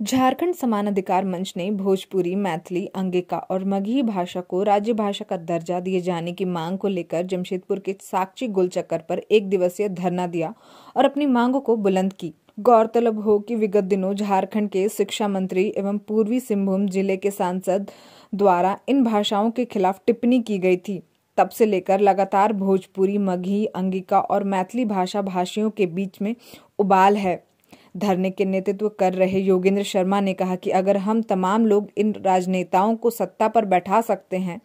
झारखंड समान अधिकार मंच ने भोजपुरी, मैथिली, अंगिका और मगही भाषा को राज्य भाषा का दर्जा दिए जाने की मांग को लेकर जमशेदपुर के साक्षी गोलचक्कर पर एक दिवसीय धरना दिया और अपनी मांगों को बुलंद की। गौरतलब हो कि विगत दिनों झारखंड के शिक्षा मंत्री एवं पूर्वी सिंहभूम ज़िले के सांसद द्वारा इन भाषाओं के खिलाफ टिप्पणी की गई थी। तब से लेकर लगातार भोजपुरी, मगही, अंगिका और मैथिली भाषा भाषियों के बीच में उबाल है। धरने के नेतृत्व कर रहे योगेंद्र शर्मा ने कहा कि अगर हम तमाम लोग इन राजनेताओं को सत्ता पर बैठा सकते हैं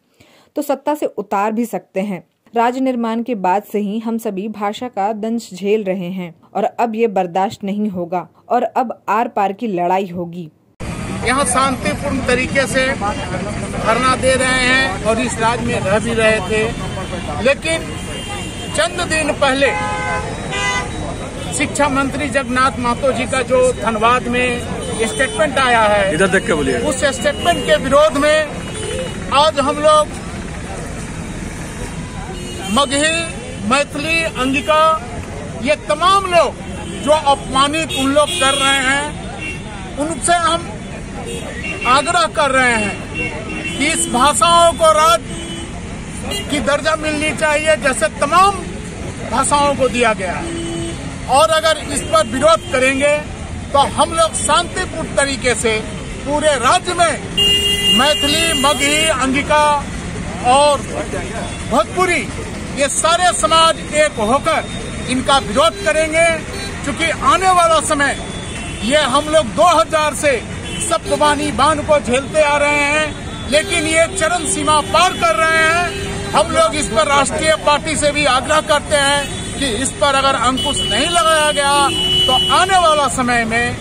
तो सत्ता से उतार भी सकते हैं। राज्य निर्माण के बाद से ही हम सभी भाषा का दंश झेल रहे हैं और अब ये बर्दाश्त नहीं होगा और अब आर पार की लड़ाई होगी। यहाँ शांतिपूर्ण तरीके से धरना दे रहे हैं और इस राज्य में रह भी रहे थे। लेकिन चंद दिन पहले शिक्षा मंत्री जगन्नाथ महतो जी का जो धनबाद में स्टेटमेंट आया है इधर देख के बोलिए उस स्टेटमेंट के विरोध में आज हम लोग मगही मैथिली अंगिका ये तमाम लोग जो अपमानित उन लोग कर रहे हैं उनसे हम आग्रह कर रहे हैं कि इस भाषाओं को राज्य की दर्जा मिलनी चाहिए जैसे तमाम भाषाओं को दिया गया है। और अगर इस पर विरोध करेंगे तो हम लोग शांतिपूर्ण तरीके से पूरे राज्य में मैथिली, मगही, अंगिका और भोजपुरी, ये सारे समाज एक होकर इनका विरोध करेंगे। क्योंकि आने वाला समय, ये हम लोग 2000 से सप्तवानी बाँध को झेलते आ रहे हैं, लेकिन ये चरम सीमा पार कर रहे हैं। हम लोग इस पर राष्ट्रीय पार्टी से भी आग्रह करते हैं कि इस पर अगर अंकुश नहीं लगाया गया तो आने वाला समय में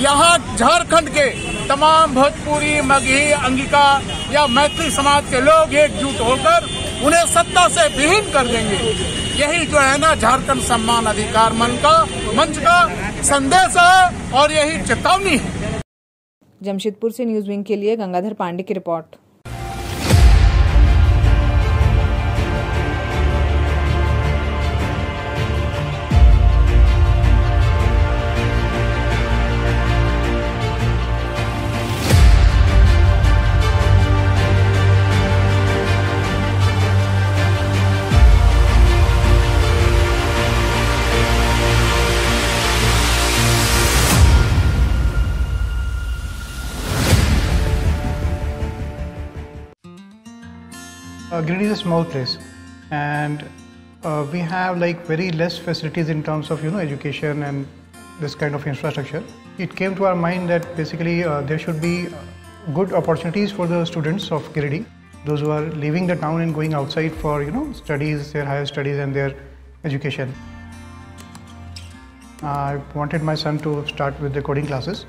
यहाँ झारखंड के तमाम भोजपुरी, मगही, अंगिका या मैत्री समाज के लोग एकजुट होकर उन्हें सत्ता से विहीन कर देंगे। यही जो है ना झारखंड सम्मान अधिकार मन का, मंच का संदेश है और यही चेतावनी है। जमशेदपुर से न्यूज़ विंग के लिए गंगाधर पांडे की report. Uh, is a small place, and uh, we have like very less facilities in terms of you know education and this kind of infrastructure. It came to our mind that basically uh, there should be good opportunities for the students of Girirdi, those who are leaving the town and going outside for you know studies, their higher studies and their education. I wanted my son to start with the coding classes.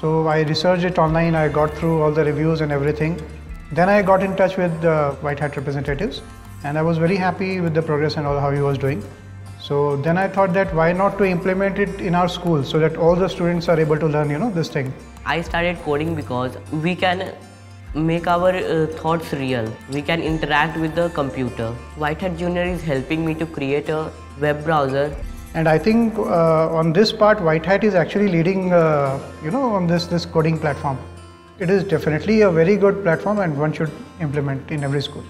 So I researched it online, I got through all the reviews and everything then I got in touch with the White Hat representatives and I was very happy with the progress and all how he was doing. So then I thought that why not to implement it in our school so that all the students are able to learn, you know, this thing. I started coding because we can make our uh, thoughts real. We can interact with the computer. White Hat Junior is helping me to create a web browser. And I think uh, on this part, White Hat is actually leading, uh, you know, on this, this coding platform. It is definitely a very good platform and one should implement in every school.